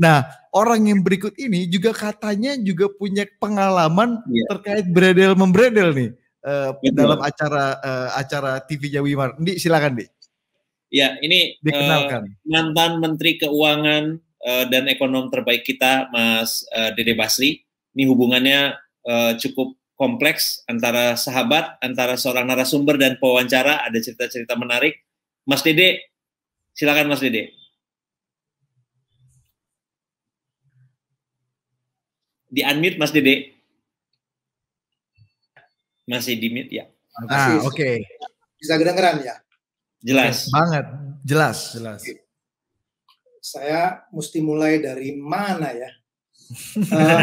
Nah, orang yang berikut ini juga katanya juga punya pengalaman yeah. terkait beredel membredel nih uh, dalam acara uh, acara TV Jawa Di silakan, Di. Ya, ini dikenalkan. Uh, mantan Menteri Keuangan uh, dan ekonom terbaik kita, Mas uh, Dede Basri. Ini hubungannya uh, cukup kompleks antara sahabat, antara seorang narasumber dan pewawancara. Ada cerita-cerita menarik. Mas Dede, silakan Mas Dede. Di unmute Mas Dede. Masih di mute ya. Ah, oke. Okay. Bisa kedengeran ya? Jelas. banget. Jelas, jelas. Saya mesti mulai dari mana ya? uh,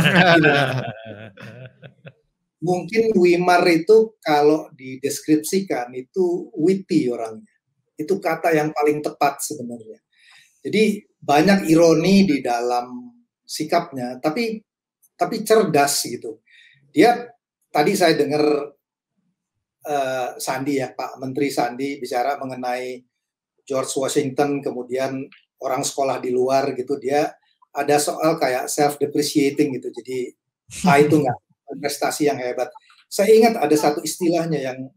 mungkin Wimar itu kalau dideskripsikan itu witty orangnya. Itu kata yang paling tepat sebenarnya. Jadi banyak ironi di dalam sikapnya, tapi tapi cerdas gitu. Dia tadi saya dengar uh, Sandi ya Pak Menteri Sandi bicara mengenai George Washington kemudian orang sekolah di luar gitu dia ada soal kayak self depreciating gitu. Jadi ah itu enggak prestasi yang hebat. Saya ingat ada satu istilahnya yang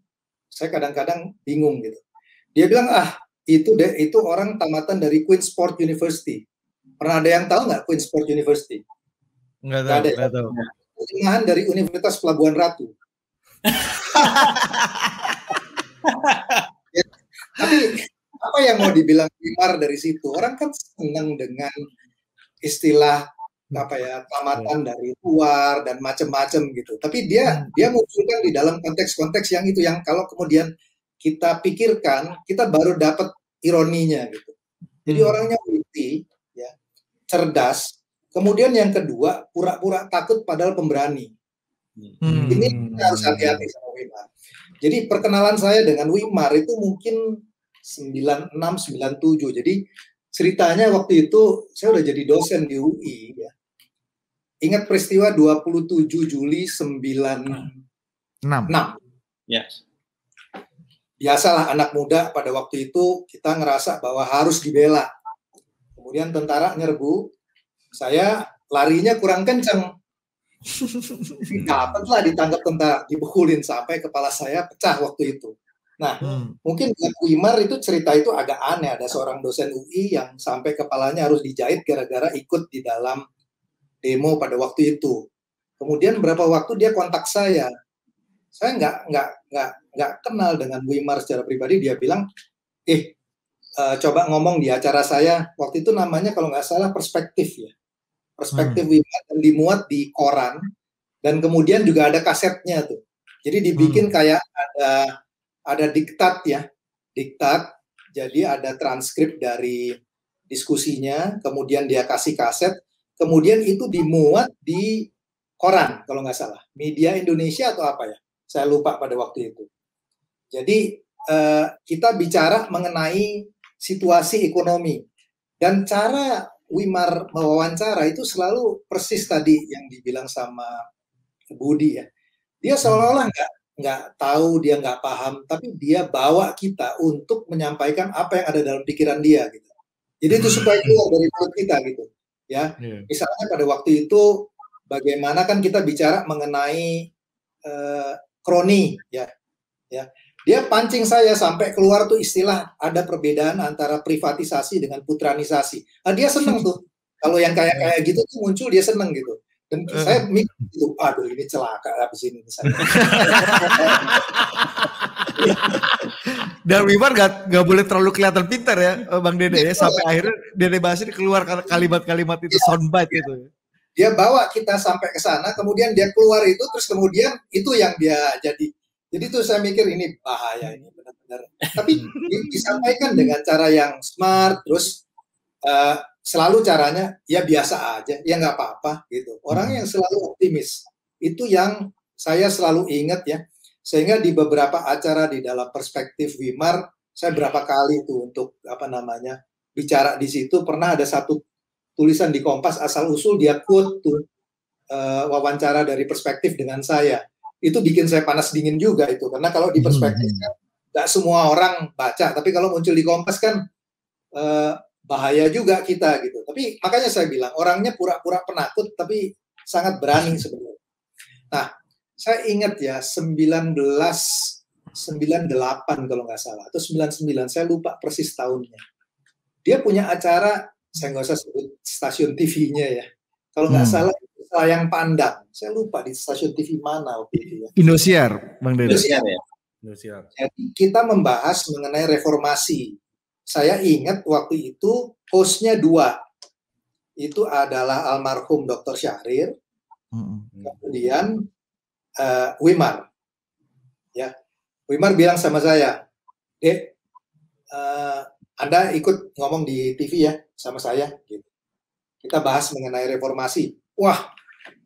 saya kadang-kadang bingung gitu. Dia bilang ah itu deh itu orang tamatan dari Queensport University. Pernah ada yang tahu nggak Queensport University Enggak tahu, enggak ya? tahu. Terjemahan dari Universitas Pelabuhan Ratu. ya, tapi apa yang mau dibilang Wimar dari situ? Orang kan senang dengan istilah apa ya tamatan dari luar dan macam-macam gitu. Tapi dia hmm. dia munculkan di dalam konteks-konteks yang itu yang kalau kemudian kita pikirkan kita baru dapat ironinya gitu. Jadi hmm. orangnya witty, ya, cerdas, Kemudian yang kedua, pura-pura takut padahal pemberani. Hmm. Ini harus hati-hati sama Wimar. Jadi perkenalan saya dengan Wimar itu mungkin 96 97. Jadi ceritanya waktu itu saya udah jadi dosen di UI ya. Ingat peristiwa 27 Juli 96. 6. Yes. Biasalah anak muda pada waktu itu kita ngerasa bahwa harus dibela. Kemudian tentara nyerbu, saya larinya kurang kencang. Dapatlah ditangkap tentara, dibukulin sampai kepala saya pecah waktu itu. Nah, hmm. mungkin buat Wimar itu cerita itu agak aneh. Ada seorang dosen UI yang sampai kepalanya harus dijahit gara-gara ikut di dalam demo pada waktu itu. Kemudian berapa waktu dia kontak saya. Saya nggak nggak nggak nggak kenal dengan Wimar secara pribadi. Dia bilang, eh uh, coba ngomong di acara saya. Waktu itu namanya kalau nggak salah perspektif ya perspektif hmm. Dan dimuat di koran dan kemudian juga ada kasetnya tuh. Jadi dibikin hmm. kayak ada ada diktat ya, diktat. Jadi ada transkrip dari diskusinya, kemudian dia kasih kaset, kemudian itu dimuat di koran kalau nggak salah, media Indonesia atau apa ya? Saya lupa pada waktu itu. Jadi eh, kita bicara mengenai situasi ekonomi dan cara Wimar mewawancara itu selalu persis tadi yang dibilang sama Budi ya. Dia seolah-olah nggak nggak tahu, dia nggak paham, tapi dia bawa kita untuk menyampaikan apa yang ada dalam pikiran dia gitu. Jadi itu supaya keluar dari mulut kita gitu. Ya, yeah. misalnya pada waktu itu bagaimana kan kita bicara mengenai uh, kroni ya, ya dia pancing saya sampai keluar tuh istilah ada perbedaan antara privatisasi dengan putranisasi. Nah, dia seneng tuh. Kalau yang kayak kayak gitu tuh muncul dia seneng gitu. Dan uh. saya mikir gitu, aduh ini celaka habis ini. Dan Wimar gak, gak boleh terlalu kelihatan pintar ya eh, Bang Dede ya sampai akhirnya Dede Basri keluar kalimat-kalimat itu ya. soundbite gitu. Dia bawa kita sampai ke sana, kemudian dia keluar itu, terus kemudian itu yang dia jadi jadi tuh saya mikir ini bahaya ini benar-benar. Tapi disampaikan dengan cara yang smart, terus uh, selalu caranya ya biasa aja, ya nggak apa-apa gitu. Orang yang selalu optimis itu yang saya selalu ingat ya. Sehingga di beberapa acara di dalam perspektif Wimar, saya berapa kali tuh untuk apa namanya bicara di situ pernah ada satu tulisan di Kompas asal usul dia quote tuh uh, wawancara dari perspektif dengan saya itu bikin saya panas dingin juga itu karena kalau di perspektif hmm. kan nggak semua orang baca tapi kalau muncul di Kompas kan uh, bahaya juga kita gitu. Tapi makanya saya bilang orangnya pura-pura penakut tapi sangat berani sebenarnya. Nah, saya ingat ya 19 98 kalau nggak salah atau 99 saya lupa persis tahunnya. Dia punya acara saya nggak usah sebut stasiun TV-nya ya. Kalau nggak hmm. salah sayang pandang. Saya lupa di stasiun TV mana waktu itu ya. Indosiar, Bang Dede. Indosiar ya. Indosiar. Jadi kita membahas mengenai reformasi. Saya ingat waktu itu hostnya dua. Itu adalah almarhum Dr. Syahrir, hmm. kemudian uh, Wimar. Ya, Wimar bilang sama saya, Dek, uh, Anda ikut ngomong di TV ya sama saya. Gitu. Kita bahas mengenai reformasi. Wah,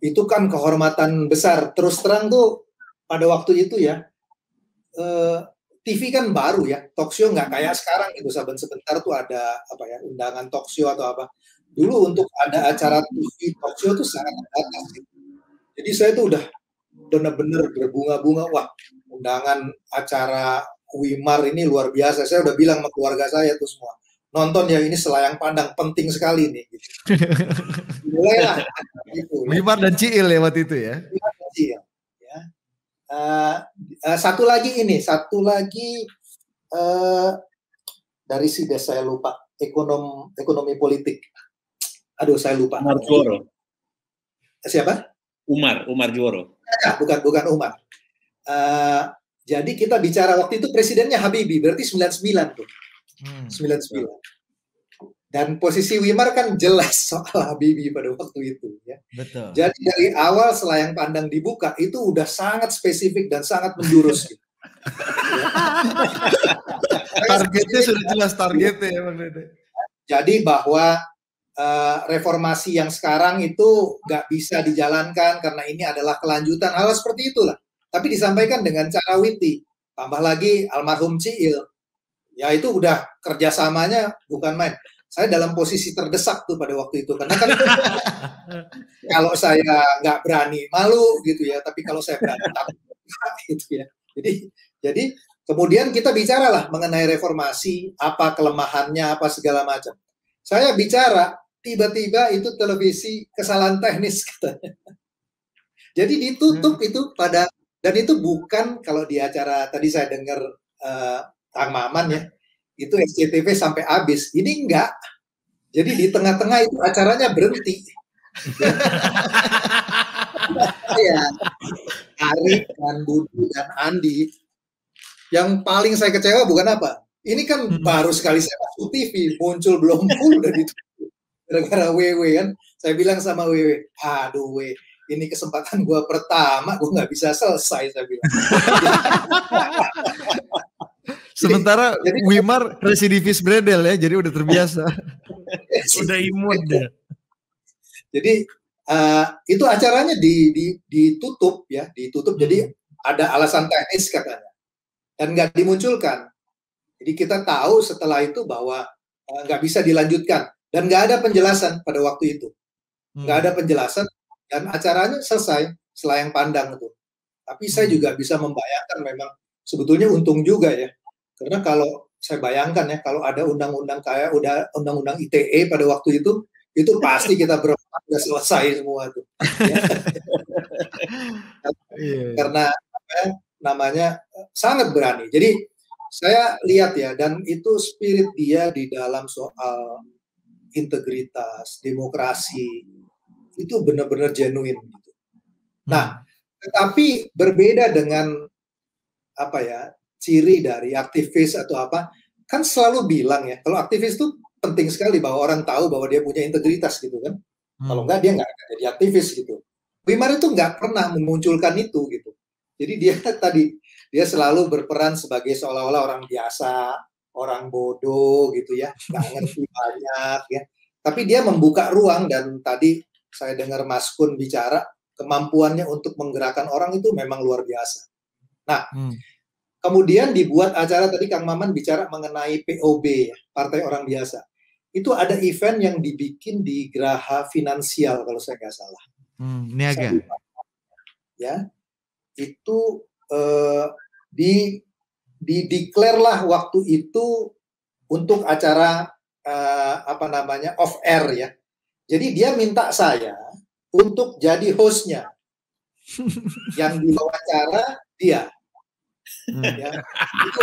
itu kan kehormatan besar. Terus terang tuh pada waktu itu ya, eh, TV kan baru ya, show nggak kayak sekarang itu saban sebentar tuh ada apa ya undangan show atau apa. Dulu untuk ada acara TV show tuh sangat terbatas. Jadi saya tuh udah benar-benar berbunga-bunga. Wah, undangan acara Wimar ini luar biasa. Saya udah bilang sama keluarga saya tuh semua nonton ya ini selayang pandang penting sekali nih. Gitu. Mulailah. gitu, ya. Wimar dan Ciil ya waktu itu ya. Wimar dan Ciil. Ya. Uh, uh, satu lagi ini, satu lagi uh, dari si saya lupa ekonom ekonomi politik. Aduh saya lupa. Umar Juoro. Siapa? Umar, Umar Juoro. Ya, bukan bukan Umar. Uh, jadi kita bicara waktu itu presidennya Habibie, berarti 99 tuh. Hmm. 99. Dan posisi Wimar kan jelas soal Habibie pada waktu itu ya. Betul. Jadi dari awal selayang pandang dibuka itu udah sangat spesifik dan sangat menjurus gitu. targetnya sudah jelas targetnya ya Bang Dede. Jadi bahwa uh, reformasi yang sekarang itu nggak bisa dijalankan karena ini adalah kelanjutan hal seperti itulah tapi disampaikan dengan cara witty. Tambah lagi almarhum Ciil, ya itu udah kerjasamanya bukan main. Saya dalam posisi terdesak tuh pada waktu itu karena kan kalau saya nggak berani malu gitu ya, tapi kalau saya berani takut gitu ya. Jadi jadi kemudian kita bicaralah mengenai reformasi, apa kelemahannya, apa segala macam. Saya bicara tiba-tiba itu televisi kesalahan teknis katanya. Jadi ditutup hmm. itu pada dan itu bukan kalau di acara tadi saya dengar uh, Kang Maman ya, itu SCTV sampai habis. Ini enggak. Jadi di tengah-tengah itu acaranya berhenti. ya, Ari dan Budi dan Andi. Yang paling saya kecewa bukan apa? Ini kan hmm. baru sekali saya masuk TV, muncul belum full dari itu. Gara-gara WW kan. Saya bilang sama WW, aduh WW, ini kesempatan gue pertama gue nggak bisa selesai saya bilang sementara jadi, Wimar residivis bredel ya jadi udah terbiasa udah imun deh jadi uh, itu acaranya di, di, ditutup ya ditutup hmm. jadi ada alasan teknis katanya dan nggak dimunculkan jadi kita tahu setelah itu bahwa nggak uh, bisa dilanjutkan dan nggak ada penjelasan pada waktu itu nggak hmm. ada penjelasan dan acaranya selesai selayang pandang itu. Tapi saya hmm. juga bisa membayangkan memang sebetulnya untung juga ya. Karena kalau saya bayangkan ya kalau ada undang-undang kayak udah undang-undang ITE pada waktu itu itu pasti kita berempat sudah selesai semua tuh. Ya. Karena apa ya, namanya sangat berani. Jadi saya lihat ya dan itu spirit dia di dalam soal integritas, demokrasi, itu benar-benar genuine gitu. Nah, tetapi berbeda dengan apa ya ciri dari aktivis atau apa kan selalu bilang ya kalau aktivis itu penting sekali bahwa orang tahu bahwa dia punya integritas gitu kan hmm. kalau enggak dia nggak akan jadi aktivis gitu Wimar itu nggak pernah memunculkan itu gitu jadi dia tadi dia selalu berperan sebagai seolah-olah orang biasa orang bodoh gitu ya nggak ngerti banyak ya tapi dia membuka ruang dan tadi saya dengar Mas Kun bicara, kemampuannya untuk menggerakkan orang itu memang luar biasa. Nah, hmm. kemudian dibuat acara tadi Kang Maman bicara mengenai POB, ya, Partai Orang Biasa. Itu ada event yang dibikin di Geraha Finansial kalau saya nggak salah. Hmm, niaga. Ya, itu eh, di di declare lah waktu itu untuk acara uh, apa namanya off air ya. Jadi dia minta saya untuk jadi hostnya. Yang diwawancara dia. Hmm. Ya, itu,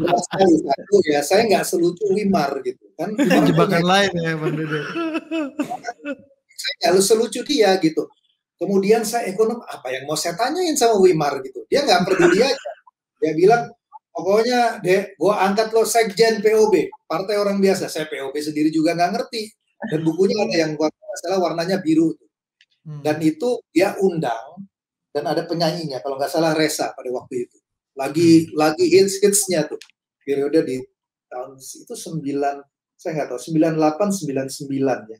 itu sekali satu ya. Saya nggak selucu Wimar gitu kan. Jebakan lain ya Bang Dede. saya nggak selucu dia gitu. Kemudian saya ekonom apa yang mau saya tanyain sama Wimar gitu. Dia nggak peduli aja. Dia bilang pokoknya deh, gue angkat lo sekjen POB, partai orang biasa. Saya POB sendiri juga nggak ngerti. Dan bukunya ada yang gua salah warnanya biru. Hmm. Dan itu dia undang dan ada penyanyinya kalau nggak salah Resa pada waktu itu lagi hmm. lagi hits hitsnya tuh. Periode di tahun itu sembilan saya nggak tahu sembilan delapan sembilan sembilan ya.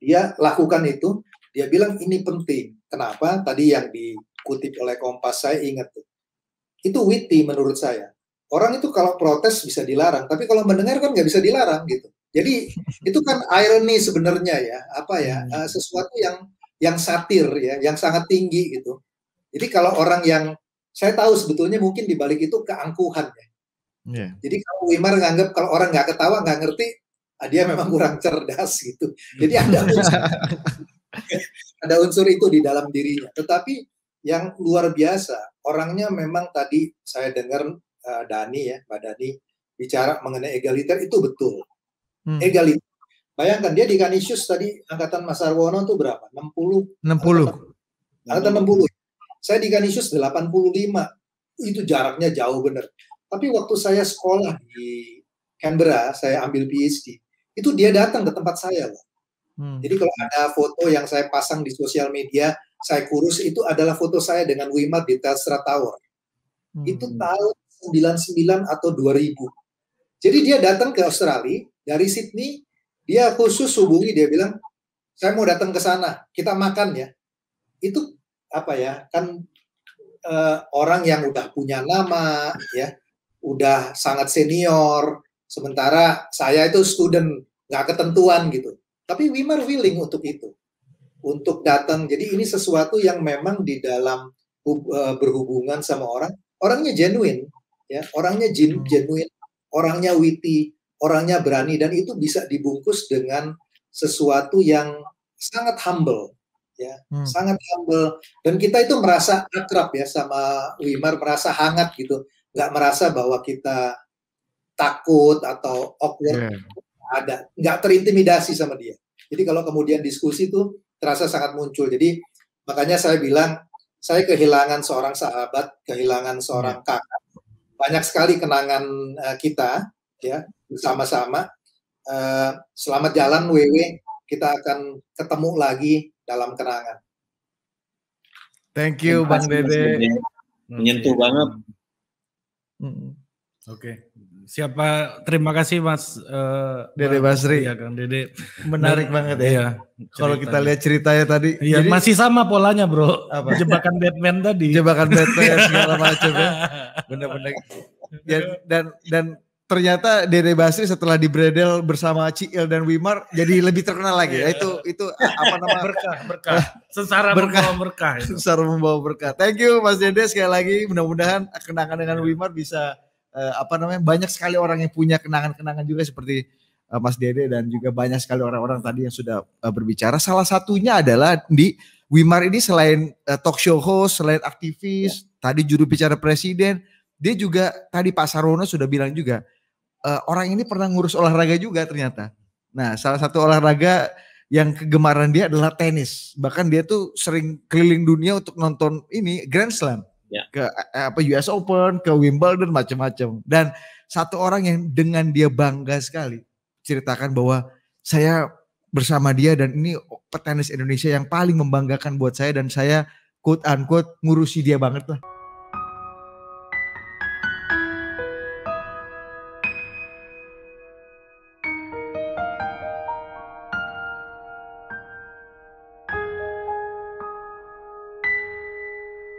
Dia lakukan itu dia bilang ini penting. Kenapa? Tadi yang dikutip oleh Kompas saya ingat tuh. Itu witty menurut saya. Orang itu kalau protes bisa dilarang tapi kalau mendengar kan nggak bisa dilarang gitu. Jadi itu kan irony sebenarnya ya. Apa ya? Hmm. uh, sesuatu yang yang satir ya yang sangat tinggi gitu. Jadi kalau orang yang saya tahu sebetulnya mungkin di balik itu keangkuhan ya. Yeah. Jadi kalau Wimar nganggap kalau orang nggak ketawa nggak ngerti, ah, dia memang kurang cerdas gitu. Jadi ada unsur, ada unsur itu di dalam dirinya. Tetapi yang luar biasa, orangnya memang tadi saya dengar uh, Dani ya, Mbak Dani bicara mengenai egaliter itu betul. Hmm. Egaliter. Bayangkan dia di Kanisius tadi angkatan Mas Arwono itu berapa? 60. 60. Angkatan 60. Saya di Kanisius 85. Itu jaraknya jauh benar. Tapi waktu saya sekolah di Canberra, saya ambil PhD, itu dia datang ke tempat saya loh. Hmm. Jadi kalau ada foto yang saya pasang di sosial media, saya kurus itu adalah foto saya dengan Wimar di Telstra Tower. Hmm. Itu tahun 99 atau 2000. Jadi dia datang ke Australia dari Sydney, dia khusus hubungi dia bilang, "Saya mau datang ke sana, kita makan ya." Itu apa ya kan uh, orang yang udah punya nama ya udah sangat senior sementara saya itu student nggak ketentuan gitu. Tapi Wimar willing untuk itu untuk datang. Jadi ini sesuatu yang memang di dalam uh, berhubungan sama orang orangnya genuine ya orangnya hmm. genuine orangnya witty orangnya berani dan itu bisa dibungkus dengan sesuatu yang sangat humble ya. Hmm. sangat humble. Dan kita itu merasa akrab ya sama Wimar merasa hangat gitu. Nggak merasa bahwa kita takut atau awkward. Yeah. ada nggak terintimidasi sama dia. Jadi kalau kemudian diskusi itu terasa sangat muncul. Jadi makanya saya bilang saya kehilangan seorang sahabat kehilangan seorang yeah. kakak. Banyak sekali kenangan uh, kita ya bersama-sama. Uh, selamat jalan WW kita akan ketemu lagi dalam kenangan. Thank you Bang Dede. Menyentuh banget. Oke. Okay. Siapa terima kasih Mas uh, Dede Basri. Ya Kang Dede. Menarik Dan, banget ya. Iya. Kalau kita lihat ceritanya tadi. Iya, jadi, masih sama polanya, Bro. Apa? Jebakan Batman tadi. Jebakan Batman segala macam ya. Benar-benar. Dan dan ternyata Dede Basri setelah di Bredel bersama Ciil dan Wimar jadi lebih terkenal lagi ya. Itu itu apa nama berkah berkah. Sesara berkah. membawa berkah. Itu. Sesara membawa berkah. Thank you Mas Dede sekali lagi. Mudah-mudahan kenangan dengan Wimar bisa uh, apa namanya banyak sekali orang yang punya kenangan-kenangan juga seperti uh, Mas Dede dan juga banyak sekali orang-orang tadi yang sudah uh, berbicara. Salah satunya adalah di Wimar ini selain uh, talk show host, selain aktivis, ya. tadi juru bicara presiden, dia juga tadi Pak Sarono sudah bilang juga uh, orang ini pernah ngurus olahraga juga ternyata. Nah, salah satu olahraga yang kegemaran dia adalah tenis. Bahkan dia tuh sering keliling dunia untuk nonton ini Grand Slam. Ya. Ke eh, apa US Open, ke Wimbledon macam-macam. Dan satu orang yang dengan dia bangga sekali ceritakan bahwa saya bersama dia dan ini petenis Indonesia yang paling membanggakan buat saya dan saya quote unquote ngurusi dia banget lah.